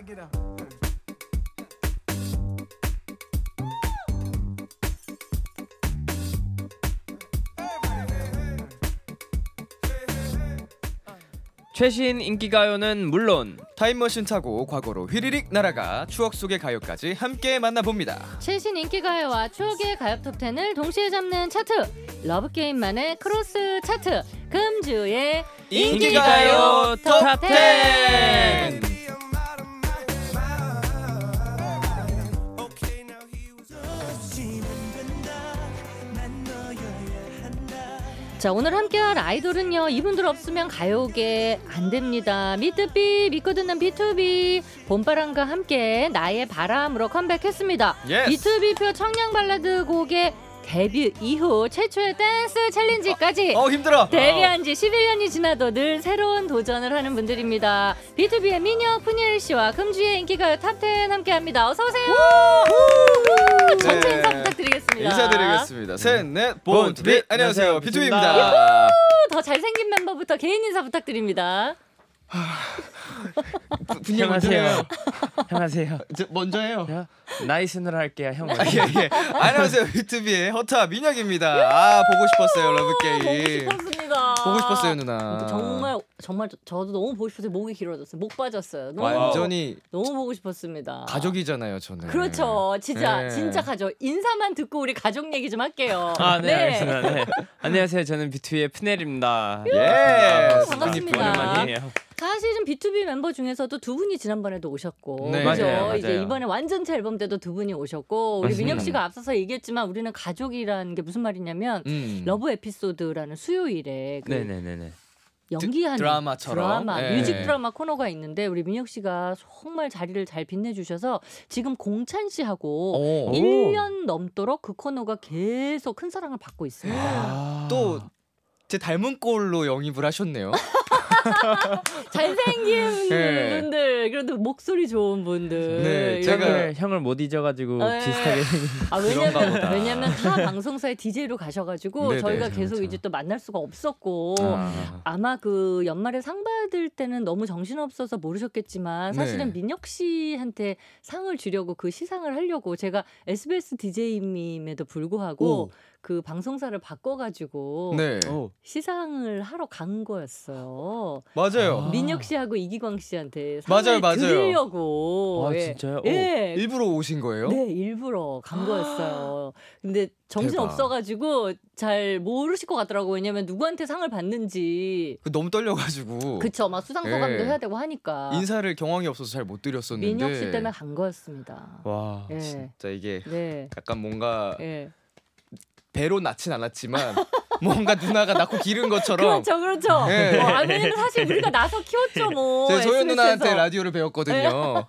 Everybody get up. 최신 인기 가요는 물론 타임머신 타고 과거로 휘리릭 날아가 추억 속의 가요까지 함께 만나봅니다. 최신 인기 가요와 추억의 가요 톱10을 동시에 잡는 차트 러브 게임만의 크로스 차트 금주의 인기 가요 톱 10. 자 오늘 함께할 아이돌은요 이분들 없으면 가요계 안 됩니다 믿듣비 믿고 듣는 BTOB 봄바람과 함께 나의 바람으로 컴백했습니다 Yes. BTOB표 청량 발라드 곡의 데뷔 이후 최초의 댄스 챌린지까지 어 힘들어. 데뷔한 지 11년이 지나도 늘 새로운 도전을 하는 분들입니다. BTOB의 민혁, 프니엘 씨와 금주의 인기가요 탑10 함께합니다. 어서 오세요. 전체 네. 인사 부탁드리겠습니다. 인사드리겠습니다. 셋, 넷, Born, Born, to beat. to beat. 안녕하세요, 안녕하세요, 비투비입니다. 더 잘생긴 멤버부터 개인 인사 부탁드립니다. 분위기 형하세요. 형하세요. 저 먼저 해요. 야, 나이스는 할게요. 형. 아, 예, 예. 안녕하세요, 비투비의 허타 민혁입니다. 아 보고 싶었어요, 러브 보고 게임. 싶었습니다. 보고 싶었어요, 누나. 정말 정말 저- 저도 너무 보고 싶어서 목이 길어졌어요. 목 빠졌어요. 너무 완전히 너무 보고 싶었습니다. 가족이잖아요, 저는. 그렇죠. 진짜 네. 진짜 가족. 인사만 듣고 우리 가족 얘기 좀 할게요. 아, 네, 알겠습니다. 네. 안녕하세요. 저는 비투비의 프니엘입니다. 예. 아, 반갑습니다. 오랜만이에요. 사실은 B2B 멤버 중에서도 두 분이 지난번에도 오셨고 네. 그죠? 맞아요, 이제 맞아요. 이번에 완전체 앨범 때도 두 분이 오셨고 우리. 민혁 씨가 앞서서 얘기했지만 우리는 가족이라는 게 무슨 말이냐면 음. 러브 에피소드라는 수요일에 그 네네네네. 연기하는 드라마처럼. 드라마, 네. 뮤직 드라마 코너가 있는데 우리 민혁 씨가 정말 자리를 잘 빛내주셔서 지금 공찬 씨하고 오. 1년 넘도록 그 코너가 계속 큰 사랑을 받고 있습니다. 아. 또제 닮은 꼴로 영입을 하셨네요. 잘생긴 네. 분들 그래도 목소리 좋은 분들 네, 제가- 걸- 형을 못 잊어가지고 네. 비슷하게 생긴. 아 왜냐면. 왜냐면 타 방송사의 DJ로 가셔가지고 네네, 저희가 그렇죠, 계속 그렇죠. 이제 또 만날 수가 없었고 아. 아마 그 연말에 상 받을 때는 너무 정신 없어서 모르셨겠지만 사실은 네. 민혁 씨한테 상을 주려고 그 시상을 하려고 제가 SBS DJ임에도 불구하고 오. 그 방송사를 바꿔가지고 네. 오. 시상을 하러 간 거였어요. 맞아요. 아. 민혁 씨하고 이기광 씨한테 맞아요, 상을 맞아요. 드리려고. 아, 예. 진짜요? 오. 예. 일부러 오신 거예요? 네, 일부러 간 거였어요. 근데 정신 대박. 없어가지고 잘 모르실 것 같더라고요. 왜냐면 누구한테 상을 받는지. 그 너무 떨려가지고 그쵸, 막 수상 소감도 예. 해야 되고 하니까. 인사를 경황이 없어서 잘 못 드렸었는데 민혁 씨 때문에 간 거였습니다. 와. 예. 진짜 이게 네. 약간 뭔가 예. 배로 낳진 않았지만 뭔가 누나가 낳고 기른 것처럼 그렇죠, 그렇죠. 예. 어, 아, 왜냐면 사실 우리가 나서 키웠죠, 뭐. 제 소연 누나한테. 라디오를 배웠거든요.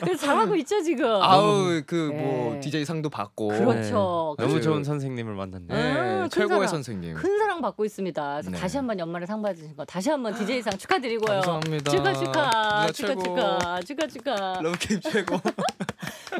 그래서 잘하고 있죠, 지금. 아우 그뭐 네. DJ 상도 받고 그렇죠. 네. 너무 그- 좋은 선생님을 만났네. 네, 음, 큰 최고의 사랑. 선생님. 큰 사랑 받고 있습니다. 그래서 네. 다시 한번 연말에 상 받으신 거 다시 한번 DJ상 축하드리고요. 감사합니다. 축하 축하 축하. 축하 축하 축하. 러브 게임 최고.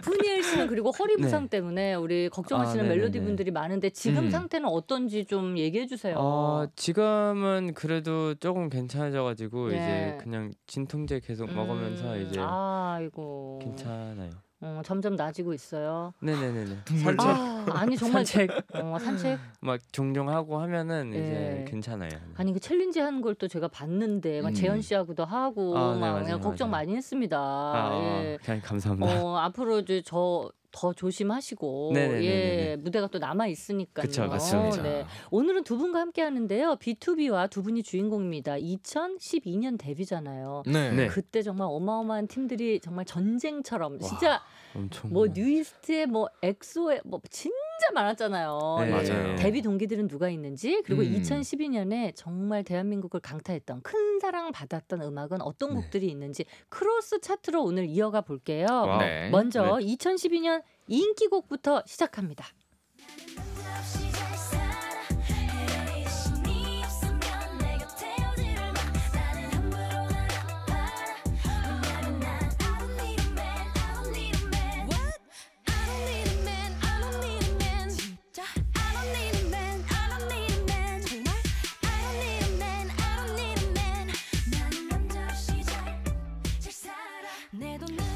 프니엘 씨는 그리고 허리 부상 네. 때문에 우리 걱정하시는 아, 네네네. 멜로디 분들이 많은데 지금 음. 상태는 어떤지 좀 얘기해 주세요. 어, 지금은 그래도 조금 괜찮아져가지고 네. 이제 그냥 진통제 계속 먹으면서 음, 이제 아이고 괜찮아요. 어, 점점 나아지고 있어요. 네네네네. 산책 아, 아니 정말 산책 어, 산책 막 종종 하고 하면은 네. 이제 괜찮아요. 아니 그 챌린지 하는 걸 또 제가 봤는데 막 음. 재현 씨하고도 하고 아, 네, 막 맞아요, 그냥 걱정 맞아요. 많이 했습니다. 아, 예. 그냥 감사합니다. 어, 앞으로 이제 저 더 조심하시고 네네네네네. 예 무대가 또 남아 있으니까요. 그쵸, 맞습니다. 네. 오늘은 두 분과 함께 하는데요. B2B와 두 분이 주인공입니다. 2012년 데뷔잖아요. 네. 네. 그때 정말 어마어마한 팀들이 정말 전쟁처럼 진짜 엄청 뭐 뉴이스트에 뭐 엑소에 뭐 진짜 많았잖아요. 네, 예. 맞아요. 데뷔 동기들은 누가 있는지 그리고 음. 2012년에 정말 대한민국을 강타했던 큰 사랑 받았던 음악은 어떤 네. 곡들이 있는지 크로스 차트로 오늘 이어가 볼게요. 네. 먼저 2012년 인기곡부터 시작합니다.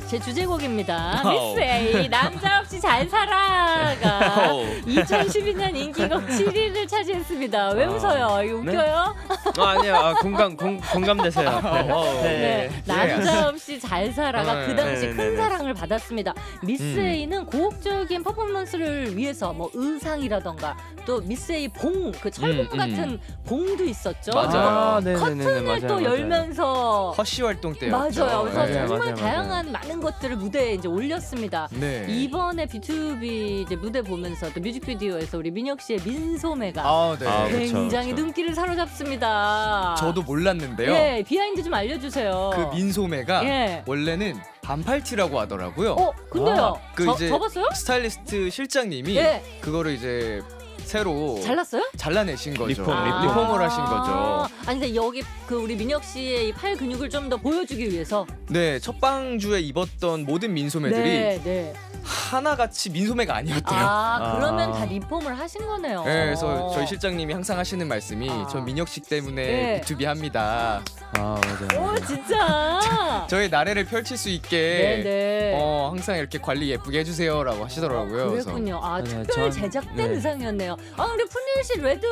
제 주제곡입니다. 미스 A 남자 없이 잘 살아가 오. 2012년 인기곡 7위를 차지했습니다. 왜 아. 웃어요? 이거 네? 웃겨요? 아, 아니요. 아, 공감 공, 공감되세요. 어, 네. 네, 남자 없이 잘 살아가 네. 그 당시 네, 네, 큰 네. 사랑을 받았습니다. 미스 음. A는 고혹적인 퍼포먼스를 위해서 뭐 의상이라던가 또 미스 A 봉, 그 철봉 음, 음. 같은 봉도 있었죠. 맞아요. 아, 네, 네, 네, 커튼을 맞아요, 또 맞아요. 열면서 허쉬 활동 때였죠. 맞아요. 그래서 네, 정말 맞아요, 다양한 많은 것들을 무대에 이제 올렸습니다. 네. 이번에 B2B 이제 무대 보면서 또 뮤직비디오에서 우리 민혁 씨의 민소매가 아, 네. 아, 그쵸, 굉장히 그쵸. 눈길을 사로잡습니다. 저도 몰랐는데요. 예, behind 좀 알려주세요. 그 민소매가 예. 원래는 반팔티라고 하더라고요. 어, 근데요. 그 저, 이제 접었어요? 스타일리스트 실장님이 예. 그거를 이제 새로 잘랐어요? 잘라내신 거죠. 리폼, 아. 리폼을 하신 거죠. 아니 근데 여기 그 우리 민혁 씨의 이 팔 근육을 좀 더 보여주기 위해서. 네, 첫 방 주에 입었던 모든 민소매들이 네, 네. 하나같이 민소매가 아니었대요. 아, 그러면 아. 다 리폼을 하신 거네요. 네, 그래서 저희 실장님이 항상 하시는 말씀이 아. 전 민혁 씨 때문에 네. B2B 합니다. 아, 맞아요. 오. 진짜. 저희 나래를 펼칠 수 있게 네, 네. 어, 항상 이렇게 관리 예쁘게 해주세요라고 하시더라고요. 그래서 그랬군요. 아, 네, 특별 전- 제작된 네. 의상이었네요. 아, 우리 푸니엘 씨 레드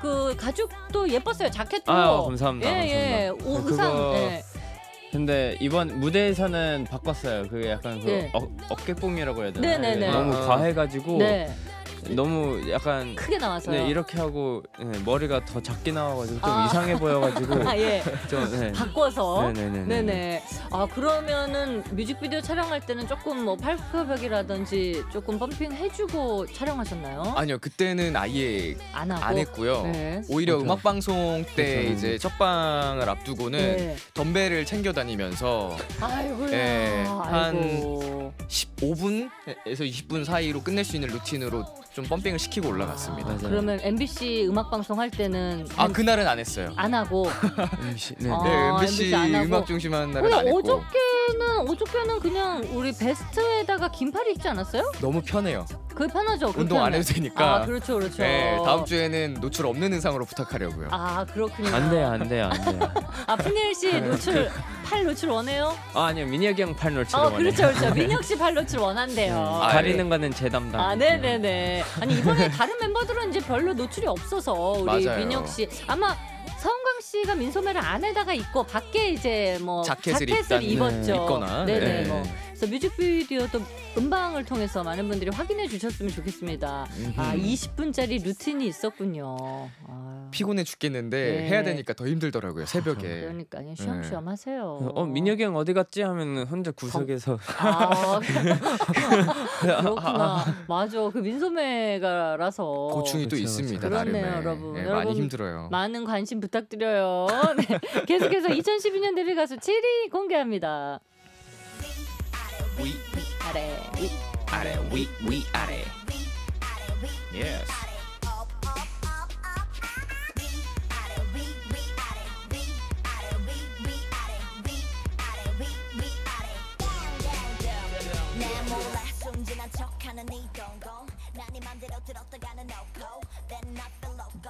그 가죽도 예뻤어요. 자켓도. 아, 감사합니다. 예, 예. 감사합니다. 오, 그거- 의상. 예. 근데 이번 무대에서는 바꿨어요. 그게 약간 그 네. 어, 어깨뽕이라고 해야 되나? 네네네. 너무 아. 과해가지고 네. 너무 약간 크게 나와서요. 네 이렇게 하고 네, 머리가 더 작게 나와가지고 좀 아. 이상해 보여가지고 아, 예. 좀 네. 바꿔서. 네네네. 네네. 아 그러면은 뮤직비디오 촬영할 때는 조금 뭐 팔굽혀펴기라든지 조금 펌핑 해주고 촬영하셨나요? 아니요 그때는 아예 안 하고. 안 했고요. 네. 오히려 맞아. 음악 방송 때 그렇죠. 이제 첫 방을 앞두고는 네. 덤벨을 챙겨 다니면서 아이고야. 예, 한 아이고. 15분에서 20분 사이로 끝낼 수 있는 루틴으로 좀 펌핑을 시키고 올라갔습니다. 맞아요. 그러면 MBC 음악 방송 할 때는 아 한- 그날은 안 했어요. 안 하고. MC, 네. 아, 네, MBC MBC 안 하고. 음악 중심하는 날은 안 했고 어저께 는 어저께는 그냥 우리 베스트에다가 긴팔 입지 않았어요? 너무 편해요. 그게 편하죠. 그게 운동 안 편해. 해도 되니까. 아 그렇죠, 그렇죠. 네, 다음 주에는 노출 없는 의상으로 부탁하려고요. 아 그렇군요. 안 돼요, 안 돼요, 안 돼요. 아 푸니엘 씨 노출 팔 노출 원해요? 아 아니요, 민혁이 형 팔 노출 어 원해요. 그렇죠, 그렇죠. 민혁 씨 팔 노출 원한대요. 아, 가리는 거는 제 담당. 아, 네 네 네. 아니 이번에 다른 멤버들은 이제 별로 노출이 없어서 우리 맞아요. 민혁 씨 아마 서은강 씨가 민소매를 안에다가 입고 밖에 이제 뭐 자켓을 자켓을 입었죠. 네, 입거나, 네네. 네. 뭐 그래서 뮤직비디오 또 음방을 통해서 많은 분들이 확인해 주셨으면 좋겠습니다. 아 20분짜리 루틴이 있었군요. 아, 피곤해 죽겠는데 네. 해야 되니까 더 힘들더라고요 새벽에. 그러니까 요. 쉬엄쉬엄 하세요. 어 민혁이 형 어디 갔지 하면 혼자 구석에서 아, 그렇구나. 맞아. 그 민소매가라서 고충이 또 그쵸, 있습니다 그쵸. 나름에. 그렇네요, 여러분. 네, 여러분, 많이 힘들어요. 많은 관심 부탁드려요. 네. 계속해서 2012년 데뷔 가수 7위 공개합니다. 위 아래 위. 아래 위 위 아래. logo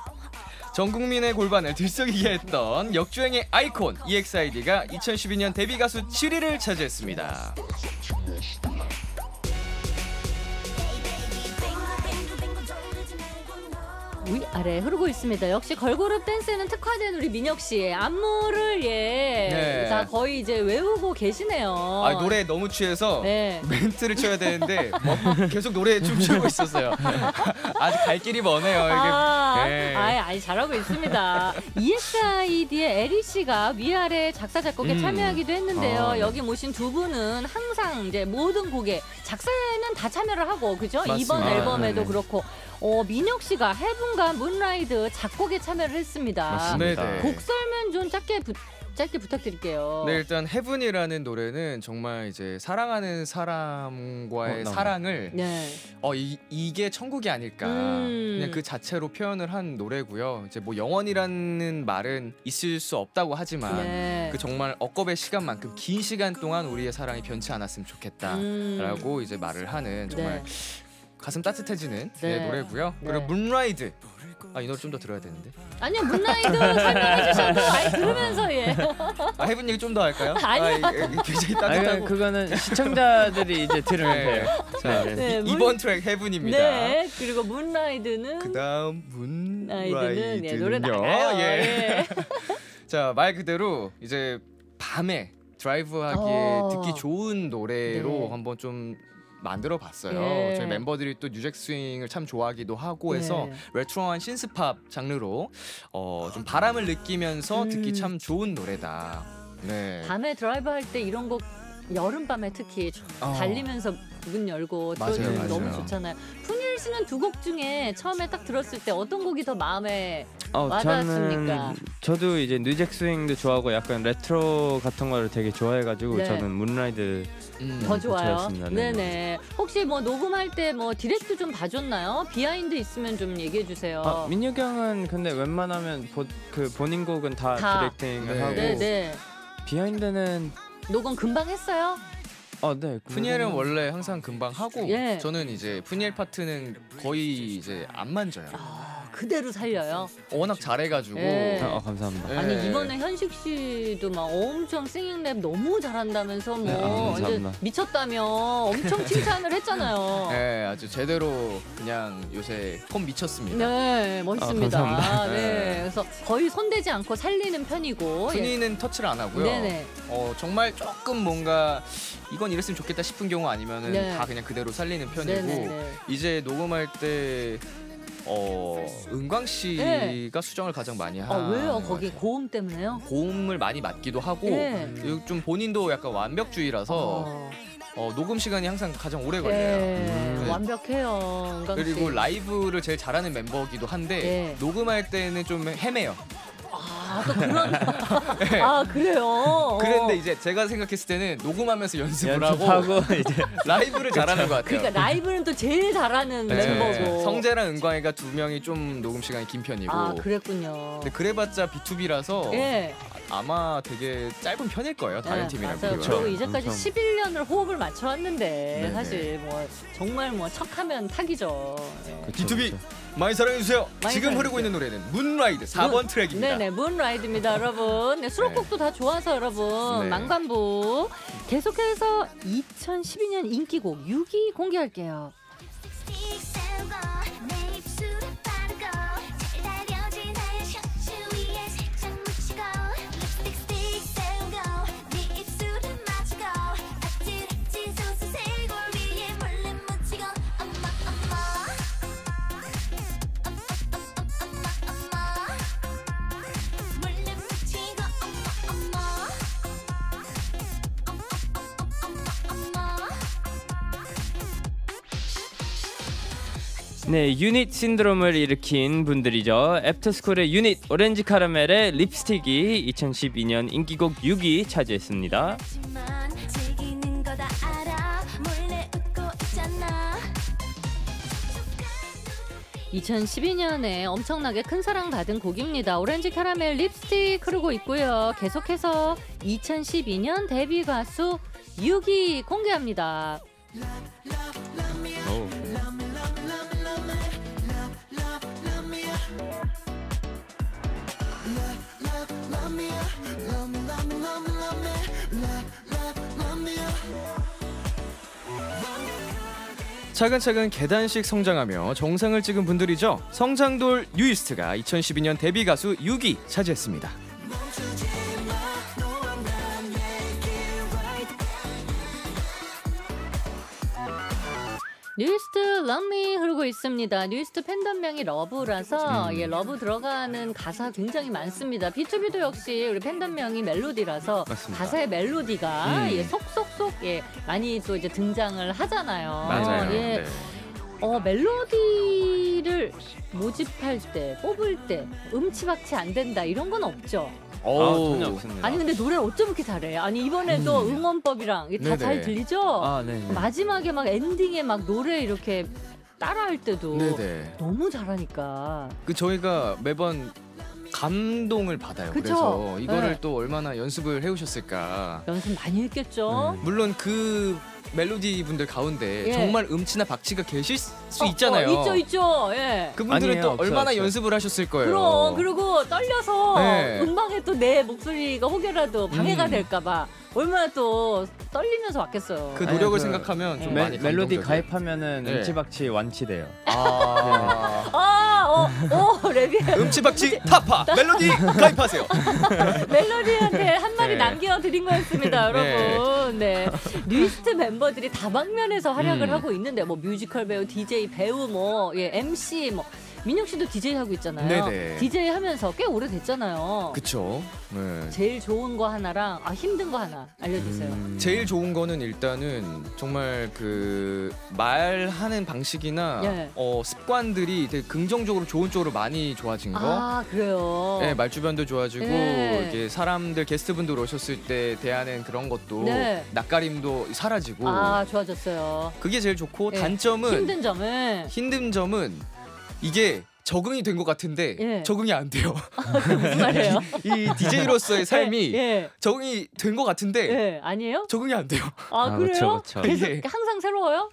전 국민의 골반을 들썩이게 했던 역주행의 아이콘 EXID가 2012년 데뷔 가수 7위를 차지했습니다. 아래 흐르고 있습니다. 역시 걸그룹 댄스에는 특화된 우리 민혁 씨의 안무를 예. 네. 다 거의 이제 외우고 계시네요. 아 노래에 너무 취해서 네. 멘트를 쳐야 되는데 뭐 계속 노래에 춤추고 있었어요. 아직 갈 길이 머네요. 이게. 아, 네. 아이, 아이 잘하고 있습니다. EXID의 LE 씨가 위아래 작사 작곡에 음. 참여하기도 했는데요. 아, 네. 여기 모신 두 분은 항상 이제 모든 곡에 작사에는 다 참여를 하고 그죠? 맞습니다. 이번 아, 앨범에도 네네. 그렇고 어, 민혁 씨가 Heaven과 Moon Ride 작곡에 참여를 했습니다. 맞습니다. 네네. 곡 설명 좀 짧게 부, 짧게 부탁드릴게요. 네 일단 Heaven이라는 노래는 정말 이제 사랑하는 사람과의 어, 나- 사랑을 네. 어 이, 이게 천국이 아닐까 음. 그냥 그 자체로 표현을 한 노래고요. 이제 뭐 영원이라는 말은 있을 수 없다고 하지만 네. 그 정말 억겁의 시간만큼 긴 시간 동안 우리의 사랑이 변치 않았으면 좋겠다라고 음. 이제 말을 하는 정말 네. 가슴 따뜻해지는 네. 네, 노래고요. 네. 그리고 문라이드. 아 이 노래 좀 더 들어야 되는데. 아니요 문라이드 설명해 주셔도 아이 들으면서 예. 아 해분 얘기 좀 더 할까요? 아니요. 아, 이- 이- 굉장히 아, 따뜻하고. 그거는 시청자들이 이제 들으면 네. 돼요. 자, 네, 네. 네, 문- 이번 트랙 Heaven입니다. 네 그리고 문라이드는 그다음 Moon Ride는 예, 노래. 나가요. 예. 예. 자 말 그대로 이제 밤에 드라이브하기에 어. 듣기 좋은 노래로 네. 한번 좀 만들어 봤어요. 예. 저희 멤버들이 또 new jack swing을 참 좋아하기도 하고 해서 네. 레트로한 신스팝 장르로 어, 좀 바람을 느끼면서 음. 듣기 참 좋은 노래다. 네. 밤에 드라이브 할 때 이런 곡 여름 밤에 특히 어. 달리면서 문 열고 맞아요, 들어주면 맞아요. 너무 좋잖아요. 프니엘 씨는 두 곡 중에 처음에 딱 들었을 때 어떤 곡이 더 마음에 어, 와닿았습니까? 저는 저도 이제 new jack swing도 좋아하고 약간 레트로 같은 거를 되게 좋아해가지고 네. 저는 Moon Ride 음. 더 좋아요. 좋아했습니다. 네. 네네. 혹시 뭐 녹음할 때 뭐 direct 좀 봐줬나요? behind 있으면 좀 얘기해 주세요. 아, 민혁 형은 근데 웬만하면 보, 그 본인 곡은 다, 다. directing을 네. 하고 네네. behind는 녹음 금방 했어요? 어, 네. 프니엘은 원래 항상 금방 하고 예. 저는 이제 프니엘 파트는 거의 이제 안 만져요. 아, 그대로 살려요. 워낙 잘해가지고 예. 어, 감사합니다. 예. 아니 이번에 현식 씨도 막 엄청 singing rap 너무 잘한다면서 네, 아, 뭐 완전 감사합니다. 미쳤다며 엄청 칭찬을 했잖아요. 네, 아주 제대로 그냥 요새 폼 미쳤습니다. 네, 멋있습니다. 아, 감사합니다. 네. 네. 그래서 거의 손대지 않고 살리는 편이고. 예. 푸니는 터치를 안 하고요. 네네. 어, 정말 조금 뭔가 이건 이랬으면 좋겠다 싶은 경우 아니면은 네. 다 그냥 그대로 살리는 편이고 네네네. 이제 녹음할 때 어, 은광 씨가 네. 수정을 가장 많이 아 하는 왜요? 것 거기. 고음 때문에요? 고음을 많이 맡기도 하고 네. 좀 본인도 약간 완벽주의라서 어. 어, 녹음 시간이 항상 가장 오래 걸려요. 예, 음. 완벽해요. 은광 씨. 그리고 라이브를 제일 잘하는 멤버기도 한데 네. 녹음할 때는 좀 헤매요. 아, 또 그런. 네. 아, 그래요? 그런데 이제 제가 생각했을 때는 녹음하면서 연습을 하고 이제 라이브를 잘하는 것 같아요. 그러니까 라이브는 또 제일 잘하는 네. 멤버고. 성재랑 은광이가 두 명이 좀 녹음 시간이 긴 편이고. 아, 그랬군요. 근데 그래봤자 B2B라서 예. 아마 되게 짧은 편일 거예요. 다른 네, 팀이랑 맞아요. 그리고 이제까지 엄청. 11년을 호흡을 맞춰왔는데 네네. 사실 뭐 정말 뭐 척하면 탁이죠. 예. 그쵸, B2B 그쵸. 많이 사랑해주세요. 많이 지금 사랑해주세요. 흐르고 있는 노래는 문라이드 4번 문- 트랙입니다. 네네 문라이드입니다 여러분 네, 수록곡도 다 좋아서 여러분 네. 망관부 계속해서 2012년 인기곡 6위 공개할게요 네, 유닛 신드롬을 일으킨 분들이죠. 애프터스쿨의 유닛 오렌지 카라멜의 립스틱이 2012년 인기곡 6위 차지했습니다. 하지만 즐기는 거 다 알아. 몰래 웃고 있잖아. 2012년에 엄청나게 큰 사랑 받은 곡입니다. 오렌지 카라멜 립스틱 흐르고 있고요. 계속해서 2012년 데뷔 가수 6위 공개합니다 차근차근 계단식 성장하며 정상을 찍은 분들이죠. 성장돌 뉴이스트가 2012년 데뷔 가수 6위 차지했습니다. 뉴이스트 Love Me 흐르고 있습니다. 뉴이스트 팬덤명이 Love라서 음. 예 Love 들어가는 가사 굉장히 많습니다. B2B도 역시 우리 팬덤명이 멜로디라서 맞습니다. 가사에 멜로디가 음. 예 속속속 예 많이 또 이제 등장을 하잖아요. 맞아요. 예. 네. 어 멜로디를 모집할 때 뽑을 때 음치박치 안 된다 이런 건 없죠. 아, 어우. 전혀 없습니다. 아니 근데 노래를 어쩜 이렇게 잘해? 아니 이번에도 음. 응원법이랑 이게 다 네네. 잘 들리죠? 아, 네. 네. 마지막에 막 엔딩에 막 노래 이렇게 따라할 때도 네네. 너무 잘하니까. 그 저희가 매번 감동을 받아요. 그쵸? 그래서 이거를 네. 또 얼마나 연습을 해오셨을까. 연습 많이 했겠죠. 물론 그 멜로디 분들 가운데 예. 정말 음치나 박치가 계실 수 어, 있잖아요. 어, 있죠, 있죠. 예. 그분들은 아니에요, 또 없어요, 얼마나 없어요. 연습을 하셨을 거예요. 그럼 그리고 떨려서 네. 음방에 또 내 목소리가 혹여라도 방해가 음. 될까봐 얼마나 또 떨리면서 왔겠어요. 그 아니, 노력을 그 생각하면 좀 네. 많이 멜, 멜로디. 가입하면은 네. 음치박치 완치돼요. 아. 아, 어, 어, 랩이 음치박치 타파 멜로디 가입하세요. 멜로디한테 한 마디 네. 남겨드린 거였습니다, 네. 여러분. 네. 뉴이스트 멤버들이 다방면에서 활약을 음. 하고 있는데, 뭐 뮤지컬 배우, DJ 배우, 뭐 예, MC, 뭐 민혁 씨도 DJ 하고 있잖아요. 네네. DJ 하면서 꽤 오래 됐잖아요. 그쵸. 네. 제일 좋은 거 하나랑 아 힘든 거 하나 알려주세요. 음. 제일 좋은 거는 일단은 정말 그 말하는 방식이나 예. 어, 습관들이 되게 긍정적으로 좋은 쪽으로 많이 좋아진 거. 아 그래요. 네, 말 주변도 좋아지고 예. 이렇게 사람들 게스트분들 오셨을 때 대하는 그런 것도 네. 낯가림도 사라지고 아 좋아졌어요. 그게 제일 좋고 예. 단점은 힘든 점은 힘든 점은 이게 적응이 된 것 같은데 예. 적응이 안 돼요. 무슨 말이에요? 이 DJ로서의 삶이 예, 적응이 된 것 같은데 예, 예. 아니에요? 적응이 안 돼요. 아, 아, 그래요? 그쵸, 그쵸. 계속 이게- 항상 새로워요?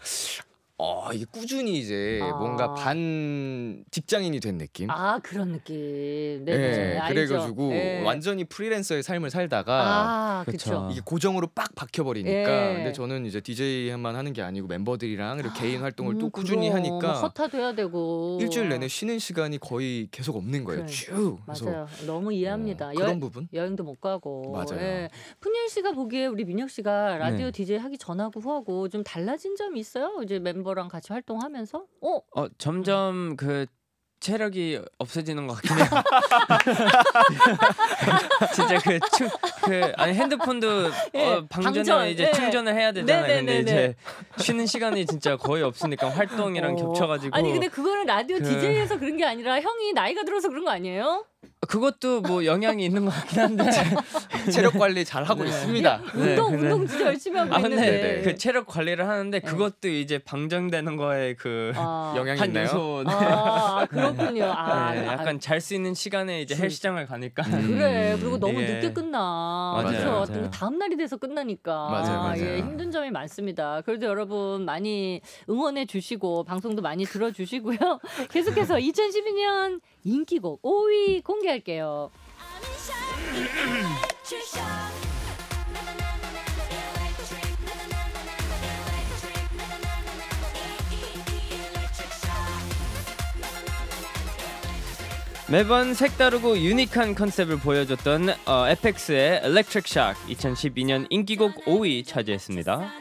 어, 이게 꾸준히 이제 아. 뭔가 반 직장인이 된 느낌. 아 그런 느낌. 네, 예, 네. 그래가지고 예. 완전히 프리랜서의 삶을 살다가 아 그쵸. 이게 고정으로 빡 박혀버리니까 예. 근데 저는 이제 DJ만 하는 게 아니고 멤버들이랑 이렇게 개인 활동을 음, 또 꾸준히 그럼. 하니까 뭐 허타도 해야 되고 일주일 내내 쉬는 시간이 거의 계속 없는 거예요. 그래. 쭉. 맞아요. 너무 이해합니다. 어, 여, 그런 부분? 여행도 못 가고. 맞아요. 예. 푸니엘 씨가 보기에 우리 민혁 씨가 라디오 네. DJ 하기 전하고 후하고 좀 달라진 점이 있어요? 이제 멤버 랑 같이 활동하면서? 어? 어 점점 그 체력이 없어지는 것 같긴 해요. 진짜 그, 충, 그 아니 핸드폰도 예, 어, 방전을 방전, 이제 예. 충전을 해야 되잖아요. 근데 네네네네. 이제 쉬는 시간이 진짜 거의 없으니까 활동이랑 어. 겹쳐가지고 아니 근데 그거는 라디오 그- DJ에서 그런 게 아니라 형이 나이가 들어서 그런 거 아니에요? 그것도 뭐 영향이 있는 것 같긴 한데 체력 관리 잘 하고 네. 있습니다. 네, 운동 근데- 운동 진짜 열심히 하고 아 근데 있는데. 그 체력 관리를 하는데 네. 그것도 이제 방전되는 거에 그 한 아, 영향이 있나요? 요소 네. 아, 그렇군요. 아, 네, 아, 약간 잘 수 있는 시간에 이제 그- 헬스장을 가니까 음. 그래. 그리고 너무 이게- 늦게 끝나. 맞아요, 그렇죠. 맞아요. 또 다음 날이 돼서 끝나니까. 맞아요, 맞아요. 예, 힘든 점이 많습니다. 그래도 여러분 많이 응원해 주시고 방송도 많이 들어 주시고요. 계속해서 2012년 인기곡 5위 공개할게요. 매번 색다르고 유니크한 컨셉을 보여줬던 어, 에펙스의 Electric Shock 2012년 인기곡 5위 차지했습니다.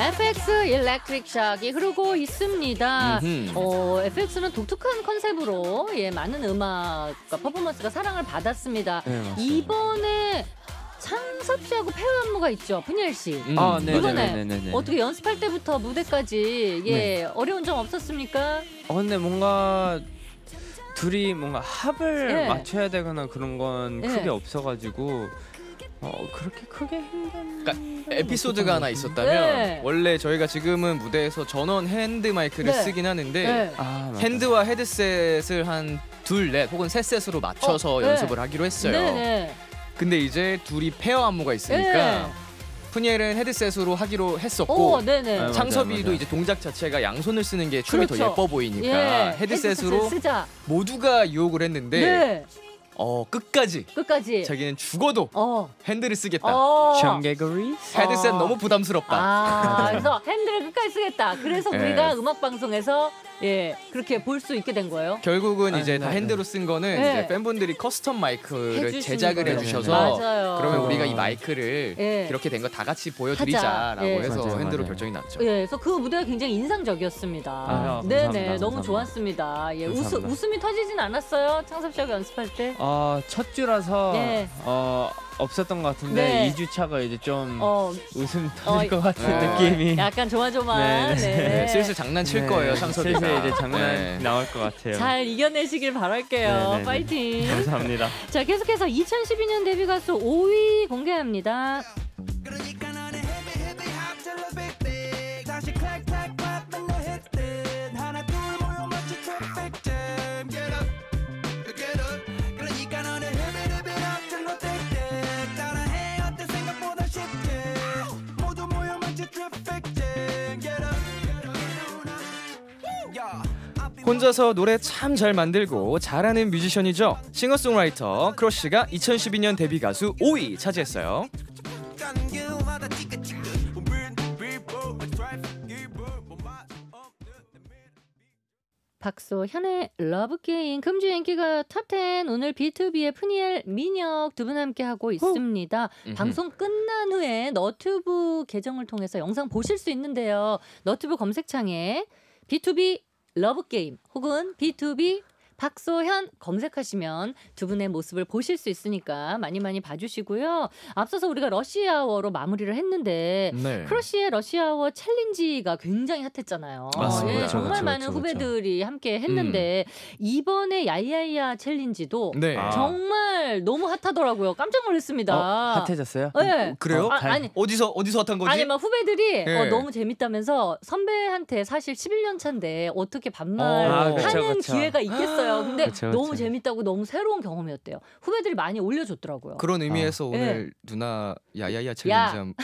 FX 일렉트릭 샥이 흐르고 있습니다. 음흠. 어, FX는 독특한 컨셉으로 예, 많은 음악과 퍼포먼스가 사랑을 받았습니다. 네. 이번에 창섭 씨하고 pair 안무가 있죠, 프니엘 씨. 음. 아, 네, 이번에 네, 네, 네, 네. 어떻게 연습할 때부터 무대까지 예 네. 어려운 점 없었습니까? 어, 근데 뭔가 둘이 뭔가 합을 예. 맞춰야 되거나 그런 건 예. 크게 없어가지고 어, 그렇게 크게 힘든 그러니까 에피소드가 하나 있었다면 네. 원래 저희가 지금은 무대에서 전원 핸드 마이크를 네. 쓰긴 하는데 네. 아. 핸드와 헤드셋을 한 둘, 넷 혹은 세 셋으로 맞춰서 어, 네. 연습을 하기로 했어요. 근데 이제 둘이 pair 안무가 있으니까 네. 프니엘은 headset으로 하기로 오, 했었고 네네. 맞아요, 창섭이도 맞아요. 이제 동작 자체가 양손을 쓰는 게 춤이 더 그렇죠. 예뻐 보이니까 예, headset으로 쓰자. 모두가 유혹을 했는데 네. 어 끝까지 끝까지. 자기는 죽어도 어. hand를 쓰겠다. 어. 션 개그리 headset 어. 너무 부담스럽다. 아. 그래서 hand를 끝까지 쓰겠다. 그래서 네. 우리가 음악 방송에서 예 그렇게 볼 수 있게 된 거예요. 결국은 아, 이제 네, 다 네. hand로 쓴 거는 네. 이제 팬분들이 custom 마이크를 제작을 거예요. 해주셔서 맞아요. 그러면 우리가 이 어. 마이크를 예. 이렇게 된 거 다 같이. 보여드리자라고 예. 해서 맞아요, hand로 맞아요. 결정이 났죠. 예, 그래서 그 무대가 굉장히 인상적이었습니다. 아, 네네, 감사합니다, 너무 감사합니다. 좋았습니다. 예, 웃음, 감사합니다. 웃음이 터지진 않았어요. 창섭 씨하고 연습할 때. 어, 첫 주라서 네. 어, 없었던 것 같은데 네. 2주 차가 이제 좀 어, 웃음 터질 어, 것 같은 어, 느낌이 약간 조마조마한. 네, 네, 네. 네, 슬슬 장난칠 네, 거예요, 창섭이가. 슬슬 이제 장난 네. 나올 것 같아요. 잘 이겨내시길 바랄게요. 네, 네, 네. 파이팅. 감사합니다. 자, 계속해서 2012년 데뷔 가수 5위 공개합니다. 혼자서 노래 참 잘 만들고 잘하는 뮤지션이죠. 싱어송라이터 크러쉬가 2012년 데뷔 가수 5위 차지했어요. 박소현의 러브게임 금주 인기가요 top 10 오늘 비투비의 프니엘 민혁 두 분 함께 하고 있습니다. 음흠. 방송 끝난 후에 너튜브 계정을 통해서 영상 보실 수 있는데요. 너튜브 검색창에 B2B 러브게임 혹은 B2B 박소현 검색하시면 두 분의 모습을 보실 수 있으니까 많이 많이 봐주시고요. 앞서서 우리가 Rush Hour로 마무리를 했는데 네. 크러쉬의 러시아워 챌린지가 굉장히 핫했잖아요. 맞습니다. 예, 그렇죠, 정말 그렇죠, 많은 그렇죠, 후배들이 함께 했는데 이번에 야이야이야 challenge도 네. 아. 정말 너무 핫하더라고요. 깜짝 놀랐습니다. 어, 핫해졌어요? 네. 그래요? 아, 잘- 아니 어디서 어디서 핫한 거지? 아니 막 후배들이 예. 어, 너무 재밌다면서 선배한테 사실 11년 차인데 어떻게 반말 어, 아, 그쵸, 하는 그쵸. 기회가 있겠어요. 근데 그쵸, 너무 그쵸. 재밌다고 너무 새로운 경험이었대요. 후배들이 많이 올려줬더라고요. 그런 의미에서 어. 오늘 누나 야야야 challenge 야. 함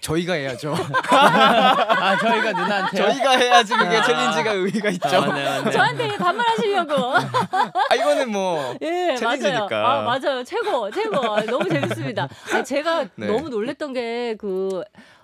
저희가 해야죠. 아 저희가 누나한테 저희가 해야지 그게 아. challenge가 의미가 있죠. 아, 맞네 맞네. 저한테 반말하시려고. 아 이거는 뭐 예, challenge니까. 맞아요. 아, 맞아요. 최고, 최고. 아, 너무 재밌습니다. 아, 제가 네. 너무 놀랬던 게 그,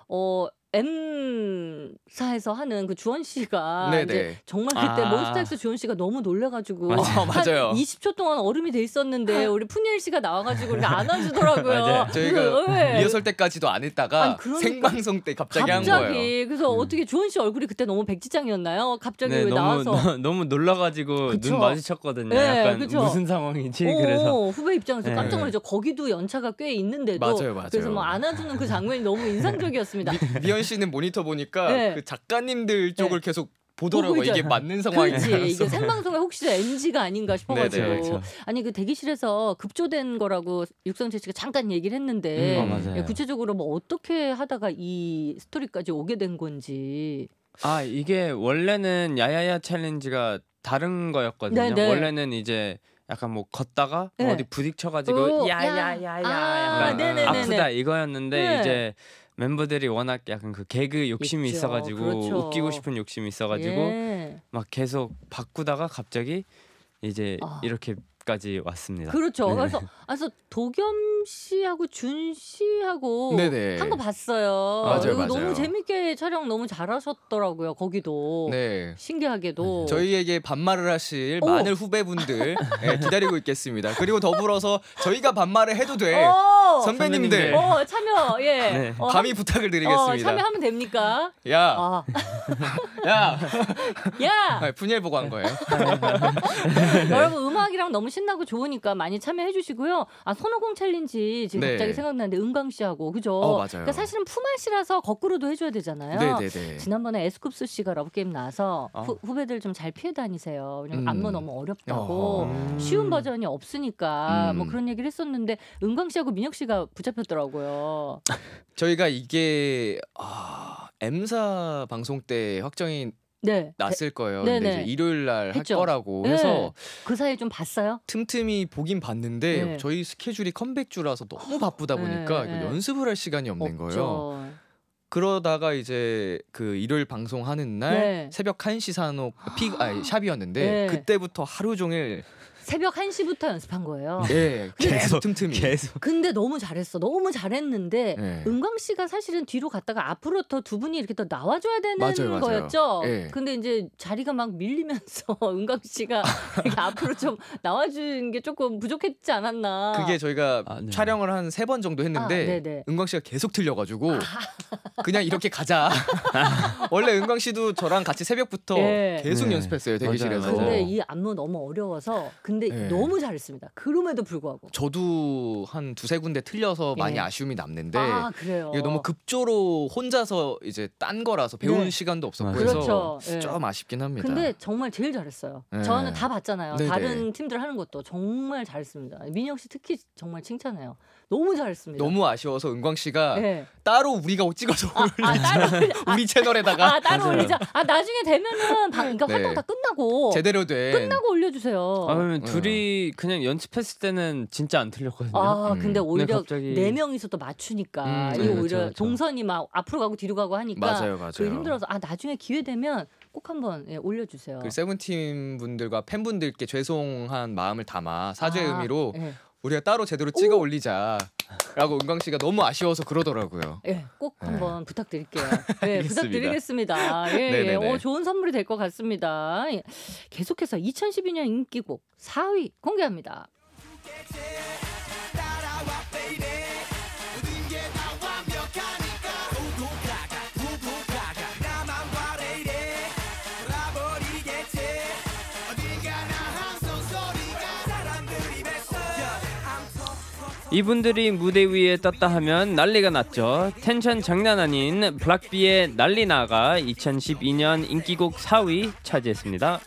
어, M사에서 하는 그 주원 씨가 네네. 이제 정말 그때 아. 몬스타엑스 주원 씨가 너무 놀래가지고 맞아요. 한 맞아요. 20초 동안 얼음이 돼 있었는데 우리 푸니엘 씨가 나와가지고 이렇게 안아주더라고요. 저희가 그래서, 예. 리허설 때까지도 안 했다가 아니, 그러니까. 생방송 때 갑자기, 한 거예요. 음. 그래서 어떻게 주원 씨 얼굴이 그때 너무 백지장이었나요? 갑자기 네 왜 너무 나와서 너, 너무 놀라가지고 그쵸. 눈 마주쳤거든요. 네, 약간 그쵸. 무슨 상황이지? 그래서 오, 후배 입장에서 네. 깜짝 놀랐죠. 거기도 연차가 꽤 있는데도 맞아요, 맞아요. 그래서 뭐 안아주는 그 장면이 너무 인상적이었습니다. 미연 씨는 모니터 보니까 네. 그 작가님들 쪽을 계속 보더라고요. 보고 이게. 맞는 상황인지. 그렇지 이게 생방송에 혹시 NG가 아닌가 싶어가지고 네네, 그렇죠. 아니 그 대기실에서 급조된 거라고 육성재 씨가 잠깐 얘기를 했는데 음, 어, 구체적으로 뭐 어떻게 하다가 이 스토리까지 오게 된 건지 아 이게 원래는 야야야 챌린지가 다른 거였거든요. 네, 네. 원래는 이제 약간 뭐 걷다가 네. 어디 부딪혀가지고 오, 야야야야 아, 약간 네네네네. 아프다 이거였는데 네. 이제 멤버들이 워낙 약간 그 개그 욕심이 있죠. 있어가지고 그렇죠. 웃기고 싶은 욕심이 있어가지고 예. 막 계속 바꾸다가 갑자기 이제 아. 이렇게 까지 왔습니다. 그렇죠. 네. 그래서 그래서 도겸 씨하고 준 씨하고. 한 거 봤어요. 맞아요, 맞아요. 너무 재밌게 촬영 너무 잘하셨더라고요. 거기도 네. 신기하게도 저희에게 반말을 하실 오. 많은 후배분들 예, 기다리고 있겠습니다. 그리고 더불어서 저희가 반말을 해도 돼 어, 선배님들 어 참여 예 네. 어, 감히 부탁을 어, 드리겠습니다. 참여하면 됩니까? 야, 아, 야, 야 아, 분열 보고 한 거예요. 여러분 음악이랑 너무 신나고 좋으니까 많이 참여해 주시고요. 아 손오공 challenge 지금 네. 갑자기 생각나는데 은광 씨하고 그죠? 어, 맞아요. 그러니까 사실은 품앗이라서 거꾸로도 해줘야 되잖아요. 네네네. 지난번에 에스쿱스 씨가 러브게임 나와서 어. 후, 후배들 좀 잘 피해 다니세요. 왜냐면 음. 안무 너무 어렵다고 어허. 쉬운 버전이 없으니까 음. 뭐 그런 얘기를 했었는데 은광 씨하고 민혁 씨가 붙잡혔더라고요. 저희가 이게 아, M사 방송 때 확정이 네. 났을 거예요. 네네. 근데 이제 일요일 날 할 했죠. 거라고 네. 해서 그 사이에 좀 봤어요? 틈틈이 보긴 봤는데 네. 저희 스케줄이 컴백주라서 너무 바쁘다 네, 보니까 네. 연습을 할 시간이 없는 거예요. 없죠. 그러다가 이제 그 일요일 방송하는 날 네. 새벽 1시 산옥 피 아니 샵이었는데 네. 그때부터 하루 종일 새벽 1시부터 연습한 거예요. 예 계속 틈틈이 계속 근데 너무 잘했어. 너무 잘했는데 예. 은광 씨가 사실은 뒤로 갔다가 앞으로 더 두 분이 이렇게 더 나와줘야 되는 맞아요, 맞아요. 거였죠. 예. 근데 이제 자리가 막 밀리면서 은광 씨가 앞으로 좀 나와준 게 조금 부족했지 않았나. 그게 저희가 아, 네. 촬영을 한 세 번 정도 아, 했는데 네네. 은광 씨가 계속 틀려가지고 그냥 이렇게 가자. 원래 은광 씨도 저랑 같이 새벽부터 예. 계속 네. 연습했어요 대기실에서. 맞아요. 근데 이 안무 너무 어려워서 근데 네. 너무 잘했습니다. 그럼에도 불구하고. 저도 한 두세 군데 틀려서 많이 예. 아쉬움이 남는데 아 그래요. 이게 너무 급조로 혼자서 이제 딴 거라서 배우는 네. 시간도 없었고 맞아요. 해서 그렇죠. 예. 좀 아쉽긴 합니다. 근데 정말 제일 잘했어요. 네. 저는 다 봤잖아요. 네네. 다른 팀들 하는 것도 정말 잘했습니다. 민혁 씨 특히 정말 칭찬해요. 너무 잘했습니다. 너무 아쉬워서 은광 씨가 네. 따로 우리가 찍어서 아, 아, 따로 올리- 우리 채널에다가 아 따로 맞아요. 올리자. 아 나중에 되면은 방, 그러니까 네. 활동 다 끝나고 제대로 된 끝나고 올려주세요. 아, 그러면 어. 둘이 그냥 연습했을 때는 진짜 안 틀렸거든요. 아 음. 근데 오히려 갑자기- 네 명이서 또 맞추니까 음, 이게 네, 오히려 그렇죠, 그렇죠. 동선이 막 앞으로 가고 뒤로 가고 하니까 맞아요, 맞아요. 그 힘들어서 아 나중에 기회 되면 꼭 한번 예, 올려주세요. 그 세븐틴 분들과 팬분들께 죄송한 마음을 담아 사죄의 아, 의미로 예. 우리가 따로 제대로 찍어 올리자라고 은광 씨가 너무 아쉬워서 그러더라고요. 예, 꼭 네. 한번 부탁드릴게요. 예. 부탁드리겠습니다. 예, 예. 어, 좋은 선물이 될 것 같습니다. 예. 계속해서 2012년 인기곡 4위 공개합니다. 이분들이 무대 위에 떴다 하면 난리가 났죠. 텐션 장난 아닌 블락비의 난리나가 2012년 인기곡 4위 차지했습니다.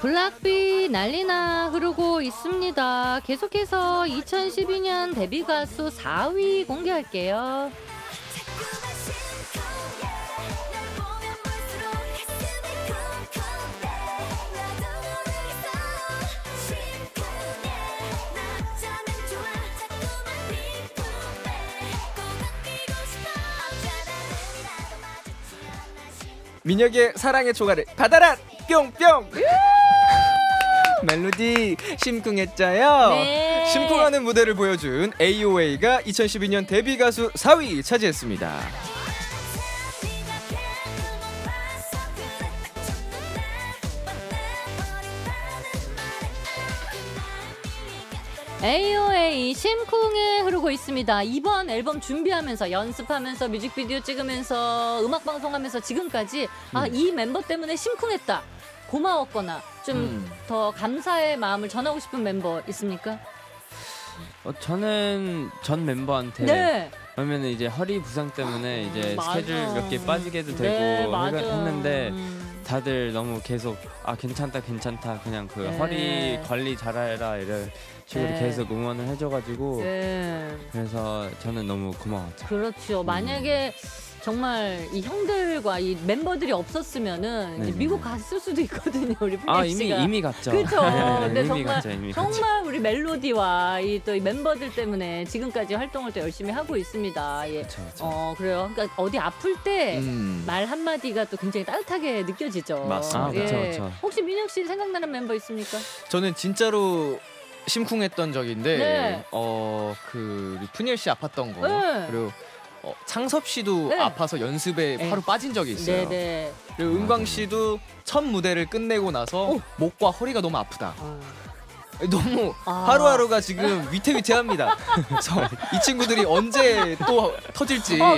블락비 난리나 흐르고 있습니다. 계속해서 2012년 데뷔 가수 4위 공개할게요. 민혁의 사랑의 조가를 받아라 뿅뿅 멜로디 심쿵했자요. 네. 심쿵하는 무대를 보여준 AOA가 2012년 데뷔 가수 4위 차지했습니다. AOA 심쿵에 흐르고 있습니다. 이번 앨범 준비하면서 연습하면서 뮤직비디오 찍으면서 음악 방송하면서 지금까지 아 이 멤버 때문에 심쿵했다. 고마웠거나 좀 음. 더 감사의 마음을 전하고 싶은 멤버 있습니까? 어, 저는 전 멤버한테 네. 그러면 이제 허리 부상 때문에 이제 맞아. 스케줄 몇 개 빠지게도 되고 네, 맞아. 했는데 음. 다들 너무 계속 아 괜찮다 괜찮다 그냥 그 네. 허리 관리 잘해라 이런 식으로 네. 계속 응원을 해줘가지고 네. 그래서 저는 너무 고마웠죠. 그렇죠. 만약에 정말 이 형들과 이 멤버들이 없었으면은 이제 네네. 미국 갔을 수도 있거든요. 우리 플렉 아 이미 씨가. 이미 갔죠. 그렇죠. 네, 근데 이미 정말 갔죠 이미 갔죠. 정말 우리 멜로디와 이 또 이 멤버들 때문에 지금까지 활동을 또 열심히 하고 있습니다. 예. 그렇죠, 그렇죠. 어 그래요. 그러니까 어디 아플 때 음. 말 한마디가 또 굉장히 따뜻하게 느껴지죠. 맞습니다. 아, 그쵸, 그쵸. 혹시 민혁 씨 생각나는 멤버 있습니까? 저는 진짜로 심쿵했던 적인데 네. 어그 푸니엘 씨 아팠던 거 네. 그리고 어, 창섭 씨도 네. 아파서 연습에 네. 하루 빠진 적이 있어요. 네네. 그리고 은광 씨도 첫 무대를 끝내고 나서 오. 목과 허리가 너무 아프다. 어. 너무 아. 하루하루가 지금 위태위태합니다. 그래서 이 친구들이 언제 또 터질지 어.